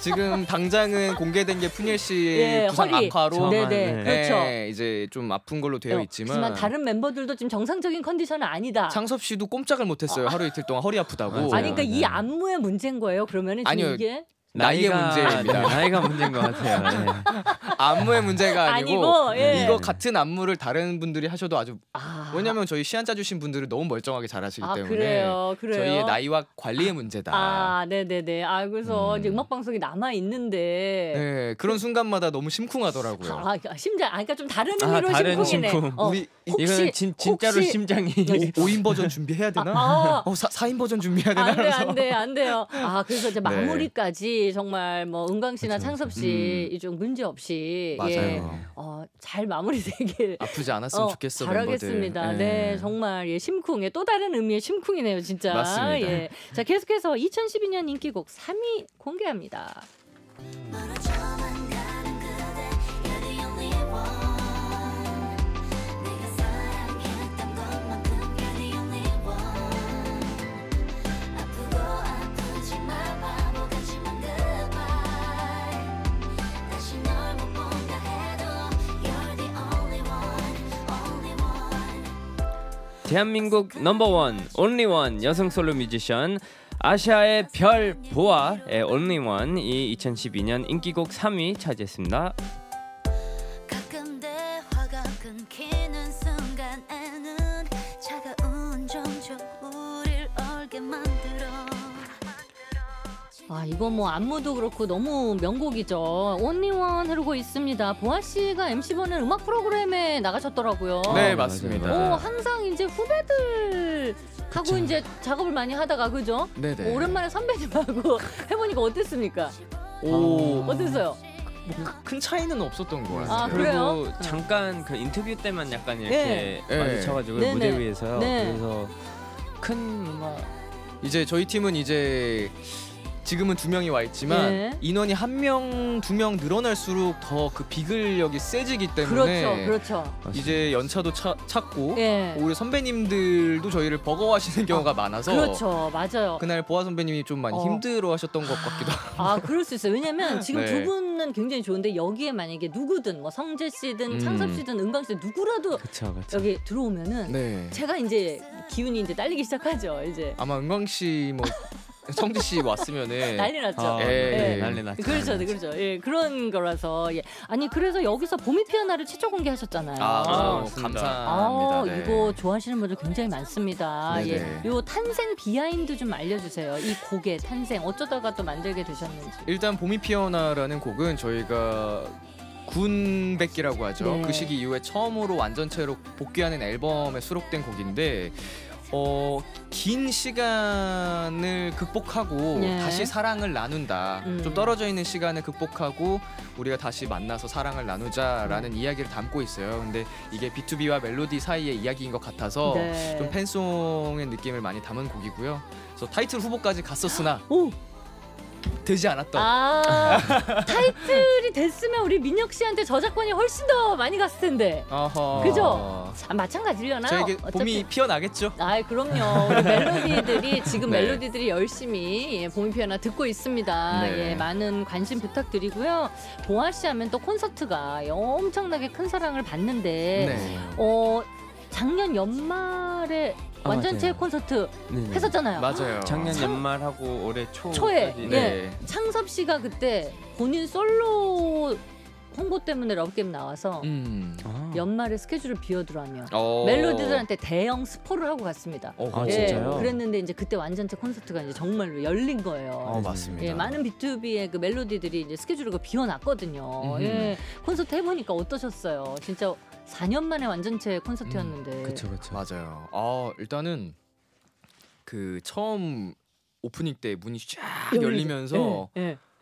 지금 당장은 공개된 게 푸니엘 씨의 예, 부상 허리. 악화로 네네. 네. 그렇죠. 예, 이제 좀 아픈 걸로 되어 어, 있지만 하지만 다른 멤버들도 지금 정상적인 컨디션은 아니다. 창섭 씨도 꼼짝을 못했어요. 하루 이틀 동안 허리 아프다고. 아니 그러니까 이 네. 안무의 문제인 거예요. 그러면은 지금 아니요. 이게 나이의 문제입니다. 네, 나이가 문제인 것 같아요. 네. 안무의 문제가 아니고, 아니고, 예. 이거 같은 안무를 다른 분들이 하셔도 아주 아, 왜냐면 저희 시안 짜 주신 분들은 너무 멀쩡하게 잘하시기 아 때문에 그래요, 그래요. 저희의 나이와 관리의 문제다. 아, 네네네. 아, 그래서 음. 이제 음악 방송이 남아 있는데. 네, 그런 순간마다 너무 심쿵하더라고요. 아, 심장, 아, 그러니까 좀 다른 아, 의미로 다른 심쿵이네. 심쿵. 어, 우리 이거는 진, 진짜로 심장이 5인 버전 준비해야 되나? 아, 어, 사, 4인 버전 준비해야 되나? 안 돼, 그래서. 안 돼, 안 돼요. 아, 그래서 이제 네. 마무리까지 정말 뭐 은광 씨나 그쵸, 창섭 그쵸. 씨 음. 이좀 문제 없이 맞아요. 예, 어, 잘 마무리되길 아프지 않았으면 어, 좋겠어 잘하겠습니다. 멤버들. 네, 예. 정말 예, 심쿵의 또 다른 의미의 심쿵이네요, 진짜. 맞습니다. 예. 자, 계속해서 2012년 인기곡 3위 공개합니다. 대한민국 넘버원 온리원 여성 솔로 뮤지션 아시아의 별 보아의 온리원이 2012년 인기곡 3위 차지했습니다. 이거 뭐 안무도 그렇고 너무 명곡이죠. 온리원 흐르고 있습니다. 보아 씨가 MC 보는 음악 프로그램에 나가셨더라고요. 네 아, 맞습니다. 오. 항상 이제 후배들 하고 이제 작업을 많이 하다가 그죠? 네네. 오랜만에 선배님하고 해보니까 어땠습니까? 오 어땠어요? 큰 차이는 없었던 것 같아요. 아, 그리고 그래요? 잠깐 그 인터뷰 때만 약간 이렇게 네. 마주쳐가지고 네, 무대 네. 위에서요. 네. 그래서 큰 뭔가 이제 저희 팀은 이제 지금은 두 명이 와 있지만 예. 인원이 한 명, 두 명 늘어날수록 더 그 비글력이 세지기 때문에 그렇죠, 그렇죠. 이제 연차도 차, 찼고 예. 오히려 선배님들도 저희를 버거워하시는 경우가 많아서 그렇죠, 맞아요. 그날 보아 선배님이 좀 많이 어. 힘들어하셨던 것 같기도 하고 아, 그럴 수 있어요. 왜냐면 지금 네. 두 분은 굉장히 좋은데 여기에 만약에 누구든 뭐 성재 씨든 음. 창섭 씨든 은광 씨든 누구라도 그쵸 그쵸. 여기 들어오면은 네 제가 이제 기운이 이제 딸리기 시작하죠. 이제 아마 은광 씨뭐 성재 씨 왔으면은 난리 났죠. 아, 예. 네, 예. 난리 났죠. 그렇죠, 네, 그렇죠. 예, 그런 거라서 예. 아니 그래서 여기서 봄이 피어나를 최초 공개하셨잖아요. 아, 아, 감사합니다. 아, 네. 이거 좋아하시는 분들 굉장히 많습니다. 네네. 예, 요 탄생 behind 좀 알려주세요. 이 곡의 탄생 어쩌다가 또 만들게 되셨는지. 일단 봄이 피어나라는 곡은 저희가 군백기라고 하죠. 네. 그 시기 이후에 처음으로 완전체로 복귀하는 앨범에 수록된 곡인데 어, 긴 시간을 극복하고 네. 다시 사랑을 나눈다. 음. 좀 떨어져 있는 시간을 극복하고 우리가 다시 만나서 사랑을 음. 나누자라는 이야기를 담고 있어요. 근데 이게 B2B와 멜로디 사이의 이야기인 것 같아서 네. 좀 팬송의 느낌을 많이 담은 곡이고요. 그래서 타이틀 후보까지 갔었으나 오, 되지 않았던 아 타이틀이 됐으면 우리 민혁 씨한테 저작권이 훨씬 더 많이 갔을 텐데. 어허. 그죠? 아, 마찬가지려나요? 저에게 봄이 피어나겠죠. 아이 그럼요. 우리 멜로디들이 지금 네. 멜로디들이 열심히 예, 봄이 피어나 듣고 있습니다. 네. 예, 많은 관심 부탁드리고요. 보아 씨 하면 또 콘서트가 엄청나게 큰 사랑을 받는데 네. 어 작년 연말에 아, 완전체 맞아요. 콘서트 네네. 했었잖아요. 맞아요. 작년 참- 연말하고 올해 초 초에, 예. 네. 창섭 씨가 그때 본인 솔로 홍보 때문에 러브게임 나와서 음. 아. 연말에 스케줄을 비워두라며 어. 멜로디들한테 대형 스포를 하고 갔습니다. 어허. 아, 예, 진짜요? 그랬는데 이제 그때 완전체 콘서트가 이제 정말로 열린 거예요. 어, 맞습니다. 예, 많은 B2B의 그 멜로디들이 이제 스케줄을 그 비워놨거든요. 음흠. 예, 콘서트 해보니까 어떠셨어요? 진짜 4년 만에 완전체 콘서트였는데. 그쵸 그쵸. 맞아요. 아 일단은 그 처음 오프닝 때 문이 쫙. 열리면서 예,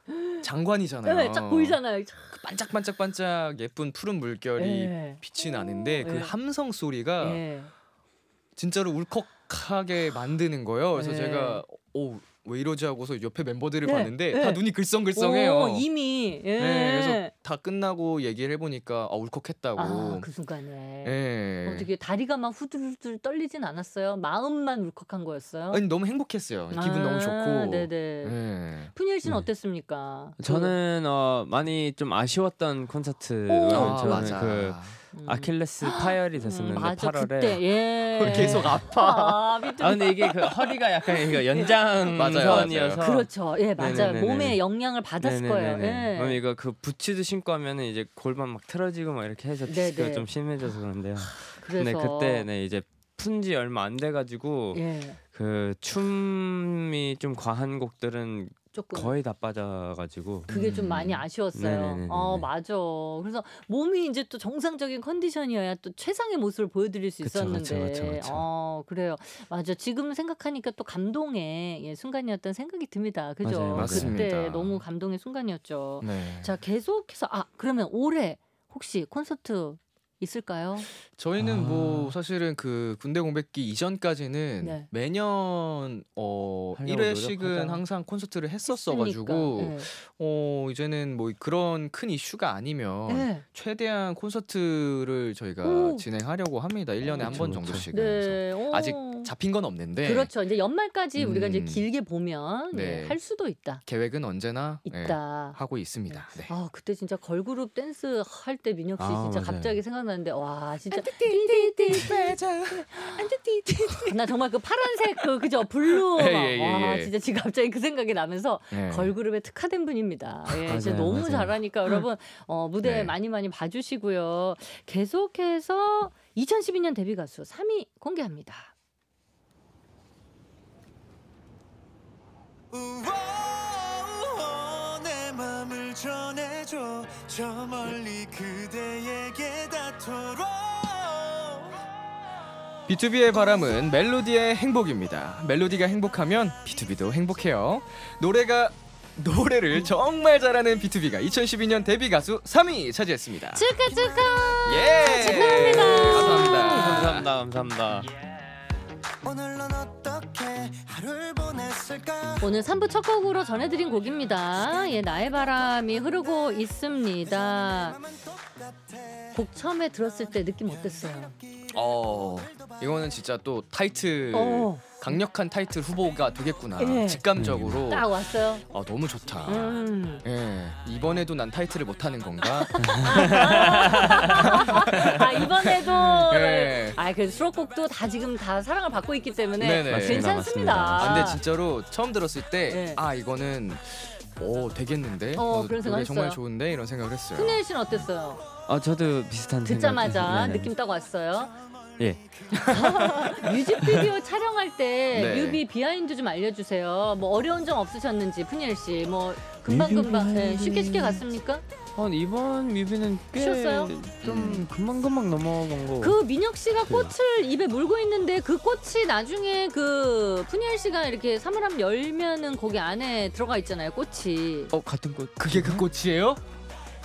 예. 장관이잖아요. 예, 쫙 보이잖아요. 쫙. 그 반짝반짝반짝 예쁜 푸른 물결이 예. 빛이 나는데 그 예. 함성 소리가 예. 진짜로 울컥하게 만드는 거예요. 그래서 네. 제가 오. 왜 이러지 하고서 옆에 멤버들을 네, 봤는데 네. 다 눈이 글썽글썽해요. 오, 이미. 예. 네, 그래서 다 끝나고 얘기를 해보니까 아, 울컥했다고. 아, 그 순간에. 예. 어떻게 다리가 막 후들후들 떨리진 않았어요? 마음만 울컥한 거였어요? 아니 너무 행복했어요. 기분 너무 아, 좋고. 네네. 예. 푸니엘 씨는 네. 어땠습니까? 저는 어, 많이 좀 아쉬웠던 콘서트. 오. 아, 저는 맞아. 그 음. 아킬레스 파열이 음, 됐었는데 맞아 8월에. 그때 예. 계속 아파. 아, 아 근데 이게 그 허리가 약간 이거 연장선이어서 맞아요. 그렇죠. 예, 맞아요. 네네네네. 몸에 영향을 받았을 거예요. 예. 그럼 이거 그 부츠도 신고 하면은 이제 골반 막 틀어지고 막 이렇게 해서. 디스크가 좀 심해져서 그런데요. 근데 그래서 그때 네 이제 푼지 얼마 안 돼가지고 예. 그 춤이 좀 과한 곡들은 조금 거의 다 빠져가지고 그게 좀 음. 많이 아쉬웠어요. 네네네네네. 어, 맞아. 그래서 몸이 이제 또 정상적인 컨디션이어야 또 최상의 모습을 보여드릴 수 그쵸, 있었는데. 그쵸, 그쵸, 그쵸. 어, 그래요. 맞아. 지금 생각하니까 또 감동의 예, 순간이었던 생각이 듭니다. 그죠? 맞아요. 그때. 너무 감동의 순간이었죠. 네. 자, 계속해서 아, 그러면 올해 혹시 콘서트 있을까요? 저희는 아. 뭐 사실은 그 군대 공백기 이전까지는 네. 매년 어 하려고 1회씩은 노력하자. 항상 콘서트를 했었어 가지고 했으니까. 어 이제는 뭐 그런 큰 이슈가 아니면 예. 네. 최대한 콘서트를 저희가 오. 진행하려고 합니다. 1년에 한 그쵸, 번 그쵸. 정도씩은. 네. 그래서. 아직 잡힌 건 없는데 그렇죠. 이제 연말까지 우리가 이제 음. 길게 보면 네. 예, 할 수도 있다. 계획은 언제나 예, 있다. 하고 있습니다. 네. 아 그때 진짜 걸그룹 댄스 할 때 민혁 씨 아, 진짜 맞아요. 갑자기 생각나는데 와 진짜 네. 나 정말 그 파란색 그 그죠 blue 막, 예, 예, 예, 와 예. 진짜 지금 갑자기 그 생각이 나면서 네. 걸그룹에 특화된 분입니다. 예, 진짜 맞아요, 너무 맞아요. 잘하니까 여러분 어, 무대 네. 많이 많이 봐주시고요. 계속해서 2012년 데뷔 가수 3위 공개합니다. Whoa, 전해줘 저 멀리 그대에게 닿도록 B2B의 바람은 멜로디의 행복입니다. 멜로디가 행복하면 B2B도 행복해요. 노래가 노래를 정말 잘하는 B2B가 2012년 데뷔 가수 3위 차지했습니다. 축하 축하. 예! 축하합니다. 감사합니다. 감사합니다. 감사합니다. 오늘 넌 어떻게 하루를 오늘 3부 첫 곡으로 전해드린 곡입니다. 예, 나의 바람이 흐르고 있습니다. 곡 처음에 들었을 때 느낌 어땠어요? 어, 이거는 진짜 또 타이틀 어. 강력한 타이틀 후보가 되겠구나. 예. 직감적으로 딱 왔어요. 아, 너무 좋다. 음. 예, 이번에도 난 타이틀을 못 하는 건가? 아 이번에도 예. 아 그래도 수록곡도 다 지금 다 사랑을 받고 있기 때문에 네네. 괜찮습니다. 맞습니다. 아, 근데 진짜로 처음 들었을 때 네. 아 이거는 오 되겠는데 어, 어, 그런 노래 생각 정말 했어요. 좋은데 이런 생각을 했어요. 프니엘 씨는 어땠어요? 아 저도 비슷한 듣자마자 생각. 네네. 느낌 딱 왔어요. 예. 뮤직비디오 촬영할 때 네. 뮤비 behind 좀 알려주세요. 뭐 어려운 점 없으셨는지 프니엘 씨, 뭐 금방 금방 예, 쉽게 쉽게 갔습니까? 어, 이번 뮤비는 꽤 쉬웠어요? 좀 음. 금방 금방 넘어간 거. 그 민혁 씨가 그래요. 꽃을 입에 물고 있는데 그 꽃이 나중에 그 푸니엘 씨가 이렇게 사물함 열면은 거기 안에 들어가 있잖아요, 꽃이. 어 같은 꽃. 그게 그 꽃이에요?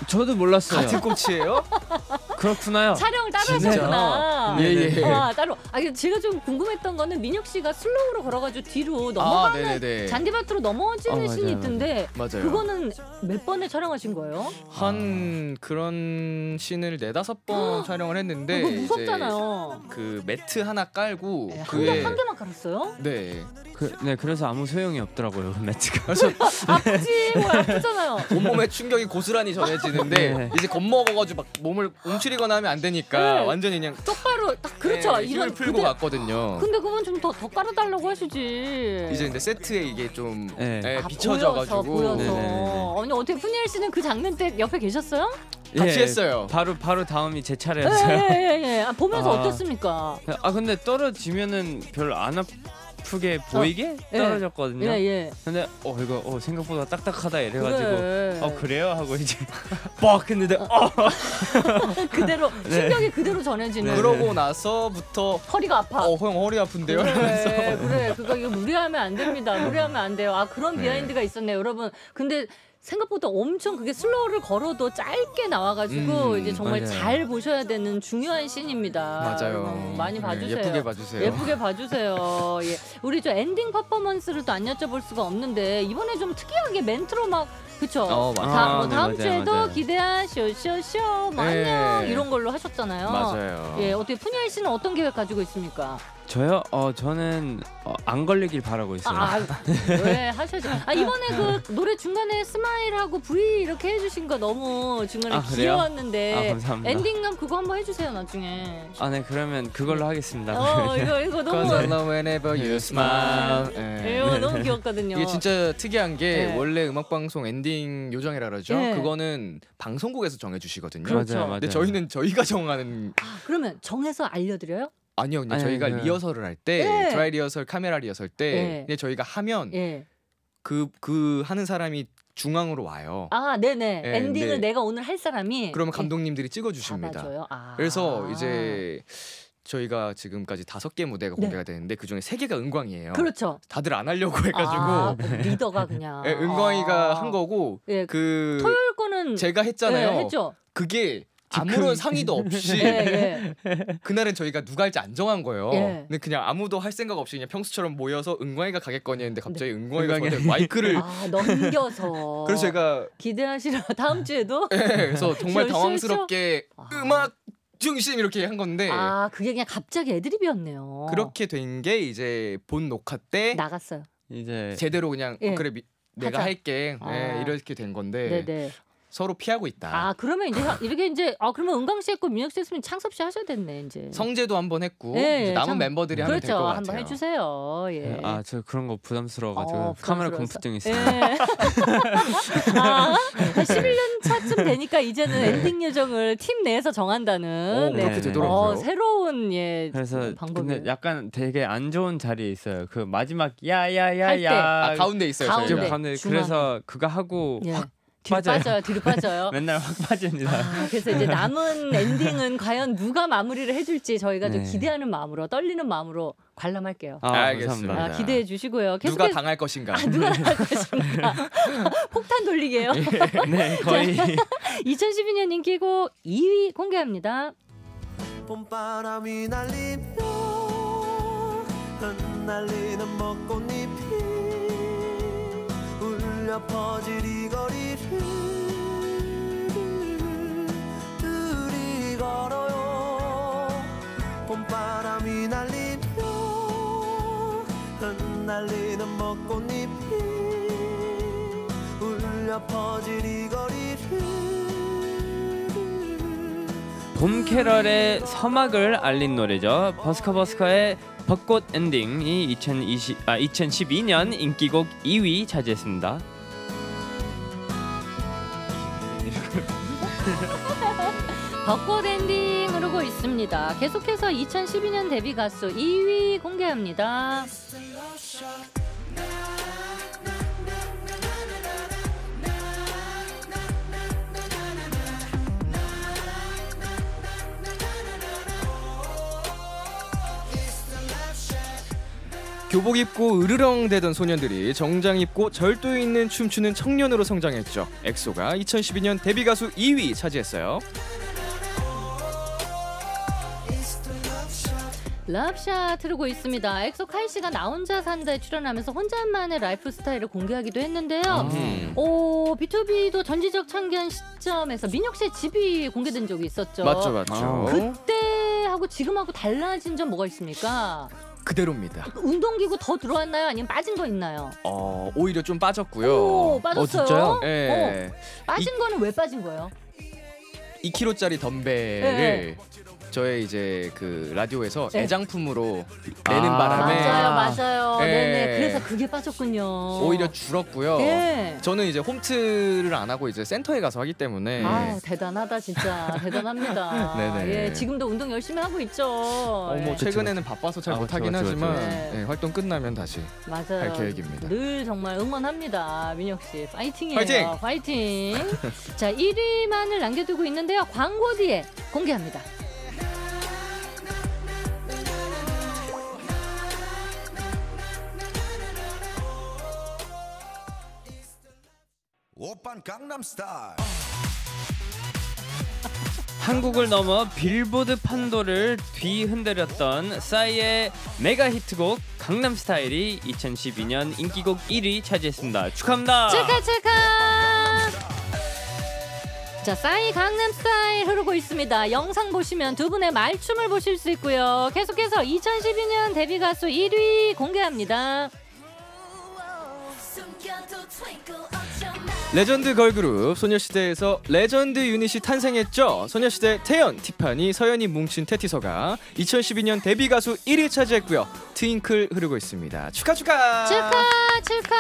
저도 몰랐어요. 같은 꽃이에요? 그렇구나요. 촬영을 따로 진짜? 하셨구나. 예, 예. 아 따로. 아 근데 제가 좀 궁금했던 거는 민혁 씨가 슬로우로 걸어가지고 뒤로 아, 넘어가는 네네네. 잔디밭으로 넘어지는 어, 씬이 있던데 맞아요. 그거는 몇 번에 촬영하신 거예요? 한 그런 씬을 네 다섯 번 촬영을 했는데 무섭잖아요. 그 매트 하나 깔고 네, 한, 그에 개, 한 개만 깔았어요? 네 그, 네 그래서 아무 소용이 없더라고요. 그래서 아프지, 뭐 아프잖아요. 온몸에 충격이 고스란히 전해지는데 네. 이제 겁먹어가지고 막 몸을 움츠리거나 하면 안 되니까 네. 완전히 그냥 똑바로 딱 그렇죠. 네, 힘을 이런 풀고 그대- 갔거든요. 근데 그건 좀 더 더 깔아달라고 하시지. 이제 근데 세트에 이게 좀 네. 예, 아, 비춰져가지고 보여서, 보여서. 네네네. 아니 어떻게 푸니엘 씨는 그 장면 때 옆에 계셨어요? 같이 했어요. 바로 바로 다음이 제 차례였어요. 예예 예. 아, 보면서 아. 어땠습니까? 아 근데 떨어지면은 별로 안 아프 게 보이게 예. 떨어졌거든요. 예 예. 근데 어 이거 어, 생각보다 딱딱하다 이래가지고 그래. 어 그래요 하고 이제 뻑 했는데 어 그대로 충격이 그대로 전해지는. 네. 그러고 나서부터 허리가 아파. 어 형 허리 아픈데요? 이러면서 그래, 그래, 그거 이거 무리하면 안 됩니다. 무리하면 안 돼요. 아 그런 네. behind가 있었네요, 여러분. 근데 생각보다 엄청 그게 slow를 걸어도 짧게 나와가지고 음, 이제 정말 맞아요. 잘 보셔야 되는 중요한 씬입니다. 맞아요. 음, 많이 네, 봐주세요. 예쁘게 봐주세요. 예쁘게 봐주세요. 예. 우리 저 엔딩 퍼포먼스를 또 안 여쭤볼 수가 없는데 이번에 좀 특이하게 멘트로 막 그쵸? 어, 맞아요. 다, 아, 뭐 네, 다음 맞아요, 주에도 맞아요. 기대하쇼 쇼쇼 뭐 네. 안녕 이런 걸로 하셨잖아요. 맞아요. 예, 어떻게 프니엘 씨는 어떤 계획 가지고 있습니까? 저요? 어 저는 어, 안 걸리길 바라고 있어요. 아, 왜 하셔야죠. 아 이번에 그 노래 중간에 smile하고 V 이렇게 해주신 거 너무 중간에 아, 그래요? 귀여웠는데 아, 감사합니다. 엔딩감 그거 한번 해주세요 나중에. 아 네 그러면 그걸로 하겠습니다. 어 이거 이거 너무 Cause I know whenever you smile. 예. 이거 너무 귀엽거든요. 이게 진짜 특이한 게 네. 원래 음악 방송 엔딩 요정이라 그러죠. 네. 그거는 방송국에서 정해 주시거든요. 그렇죠. 맞아요, 맞아요. 근데 저희는 저희가 정하는 아, 그러면 정해서 알려드려요? 아니요, 그냥 아니, 저희가 그- 리허설을 할때 네. 드라이 리허설, 카메라 리허설 때 네. 그냥 저희가 하면 예. 그그 하는 사람이 중앙으로 와요. 아 네네. 네, 엔딩을 네. 내가 오늘 할 사람이 그러면 예, 감독님들이 찍어 주십니다. 잡아줘요. 아. 그래서 이제 저희가 지금까지 다섯 개 무대가 네. 공개가 되는데 그 중에 세 개가 은광이에요. 그렇죠. 다들 안 하려고 해가지고 아, 리더가 그냥. 예, 은광이가 아. 한 거고 예, 그 토요일 거는 제가 했잖아요. 예, 했죠. 그게 아무런 상의도 없이 예, 예. 그날은 저희가 누가 할지 안 정한 거예요. 예. 근데 그냥 아무도 할 생각 없이 그냥 평소처럼 모여서 은광이가 가겠거니 했는데 갑자기 네. 은광이가 은광이- 저한테 마이크를 아 넘겨서. 그래서 제가 기대하시라 다음 주에도. 예, 그래서 정말 당황스럽게 쇼. 아. 음악 중심 이렇게 한 건데 아 그게 그냥 갑자기 애드립이었네요. 그렇게 된 게 이제 본 녹화 때 나갔어요. 이제 제대로 그냥 예. 어, 그래 미- 내가 하자. 할게 아. 예, 이렇게 된 건데 네네. 서로 피하고 있다. 아 그러면 이제 이렇게 이제 아 그러면 은광 씨 했고 민혁 씨 했으면 창섭 씨 하셔야 됐네 이제. 성재도 한번 했고 예, 이제 남은 참- 멤버들이 하면 그렇죠. 같아요. 한번 해주세요. 예. 아저 그런 거 부담스러워가지고 어, 카메라. 공포증 있어요. 예. 아, 한 11년 차쯤 되니까 이제는 엔딩 요정을 팀 내에서 정한다는 오, 그렇게 네. 되더라고요. 어, 새로운 예 그래서 방법이 근데 약간 되게 안 좋은 자리에 있어요. 그 마지막. 야야야야 아, 가운데 있어요. 가운데. 저희가. 가운데. 그래서 그거 하고 예. 확 뒤로 빠져요. 빠져요. 뒤로 빠져요. 맨날 확 빠집니다. 아, 그래서 이제 남은 엔딩은 과연 누가 마무리를 해줄지 저희가 좀 네. 기대하는 마음으로 떨리는 마음으로 관람할게요. 아, 알겠습니다. 아. 기대해 주시고요. 계속 누가 당할 것인가? 아, 누가 나갈 것인가? 폭탄 돌리게요. 네, 거의 2012년 인기곡 2위 공개합니다. 봄바람이 날리며 흩날리는 벚꽃잎이 울려 퍼질 이 거리를 둘이 걸어요 봄바람이 날리며 흩날리는 벚꽃잎이 울려 퍼질 이 거리를 봄 캐럴의 서막을 알린 노래죠. 버스커버스커의 벚꽃 엔딩이 2020, 아, 2012년 인기곡 2위 차지했습니다. 벚꽃 엔딩 흐르고 있습니다. 계속해서 2012년 데뷔 가수 2위 공개합니다. 교복 입고 으르렁 대던 소년들이 정장 입고 절도 있는 춤추는 청년으로 성장했죠. 엑소가 2012년 데뷔 가수 2위 차지했어요. Love Shot 흐르고 있습니다. 엑소 카이 씨가 나 혼자 산다에 출연하면서 혼자만의 라이프 스타일을 공개하기도 했는데요. 음. 오, BTOB도 전지적 참견 시점에서 민혁 씨의 집이 공개된 적이 있었죠. 맞죠, 맞죠. 아. 그때하고 지금하고 달라진 점 뭐가 있습니까? 그대로입니다. 운동기구 더 들어왔나요? 아니면 빠진 거 있나요? 어, 오히려 좀 빠졌고요. 오, 빠졌어요. 진짜요? 예. 빠진 거는 왜 빠진 거예요? 2kg짜리 덤벨을 저의 이제 그 라디오에서 네. 애장품으로 내는 아. 바람에 맞아요, 맞아요. 예. 네네. 그래서 그게 빠졌군요. 오히려 줄었고요. 예. 저는 이제 홈트를 안 하고 이제 센터에 가서 하기 때문에 아 대단하다 진짜 대단합니다. 네네. 예, 지금도 운동 열심히 하고 있죠. 어, 뭐 예, 최근에는 바빠서 잘 아, 못하긴 그쵸, 그쵸, 하지만. 네. 예, 활동 끝나면 다시 맞아요. 할 계획입니다. 늘 정말 응원합니다, 민혁 씨. 파이팅이에요. 파이팅! 파이팅. 자, 1위만을 남겨두고 있는데요. 광고 뒤에 공개합니다. 오빤 강남스타일 한국을 넘어 빌보드 판도를 뒤흔들었던 싸이의 메가 히트곡 강남 스타일이 2012년 인기곡 1위 차지했습니다. 축하합니다. 축하 축하. 자, 싸이 강남 스타일 흐르고 있습니다. 영상 보시면 두 분의 말춤을 보실 수 있고요. 계속해서 2012년 데뷔 가수 1위 공개합니다. 레전드 걸그룹 소녀시대에서 레전드 유닛이 탄생했죠. 소녀시대 태연, 티파니, 서현이 뭉친 태티서가 2012년 데뷔 가수 1위 차지했고요. Twinkle 흐르고 있습니다. 축하 축하. 축하 축하.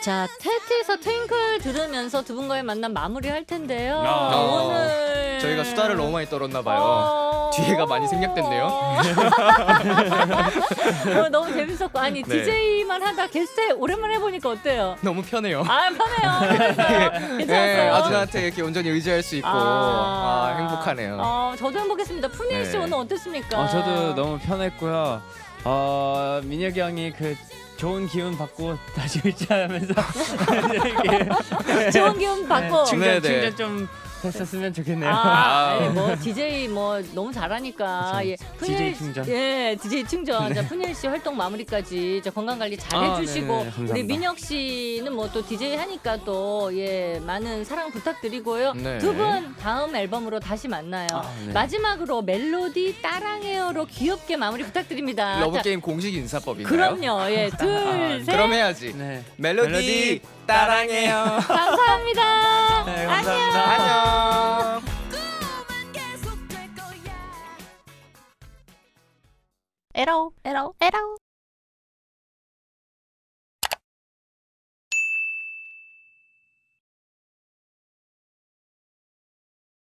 자, 태티서의 Twinkle 들으면서 두 분과의 만남 마무리할 텐데요. 아. 오늘 저희가 수다를 너무 많이 떨었나 봐요. 어... 뒤에가 많이 생략됐네요. 어, 너무 재밌었고 아니 네. DJ만 하다 게스트 오랜만에 해보니까 어때요? 너무 편해요. 아 편해요. 괜찮았어요. 괜찮았어요. 네, 아주나한테 이렇게 온전히 의지할 수 있고 아, 행복하네요. 어, 저도 행복했습니다. 푸니엘 씨 네. 오늘 어땠습니까? 어, 저도 너무 편했고요. 어, 민혁이 형이 그 좋은 기운 받고 다시 이렇게 좋은 기운 받고. 충전 네, 네. 충전 좀 됐었으면 좋겠네요. 아, 아니, 뭐 DJ 뭐 너무 잘하니까 예. DJ 충전. 예, DJ 충전. 자, 프니엘 씨 활동 마무리까지 저 건강 관리 잘 아, 해주시고 네네. 우리 민혁 씨는 뭐 또 DJ 하니까 또 예 많은 사랑 부탁드리고요. 네. 두분 다음 앨범으로 다시 만나요. 아, 네. 마지막으로 멜로디 따랑해요로 귀엽게 마무리 부탁드립니다. 러브 자, 게임 공식 인사법인가요? 그럼요. 예, 둘, 셋. 그럼 해야지. 네. 멜로디, 멜로디 따랑해요. 감사합니다. 네, 감사합니다. 안녕. 꿈은 거야 에러, 에러, 에러.